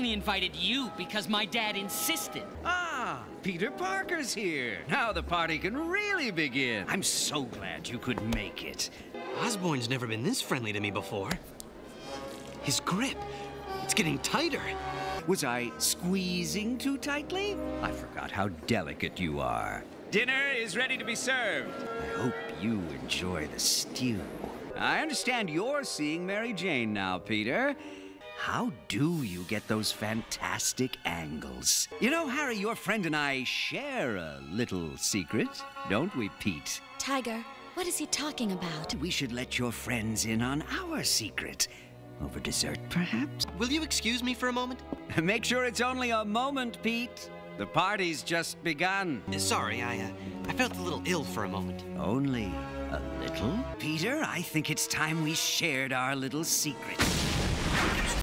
only invited you because my dad insisted. Ah, Peter Parker's here. Now the party can really begin. I'm so glad you could make it. Osborn's never been this friendly to me before. His grip, it's getting tighter. Was I squeezing too tightly? I forgot how delicate you are. Dinner is ready to be served. I hope you enjoy the stew. I understand you're seeing Mary Jane now, Peter. How do you get those fantastic angles? You know, Harry, your friend and I share a little secret, don't we, Pete? Tiger, what is he talking about? We should let your friends in on our secret. Over dessert, perhaps? Will you excuse me for a moment? Make sure it's only a moment, Pete. The party's just begun. Sorry, I, uh, I felt a little ill for a moment. Only a little? Peter, I think it's time we shared our little secret.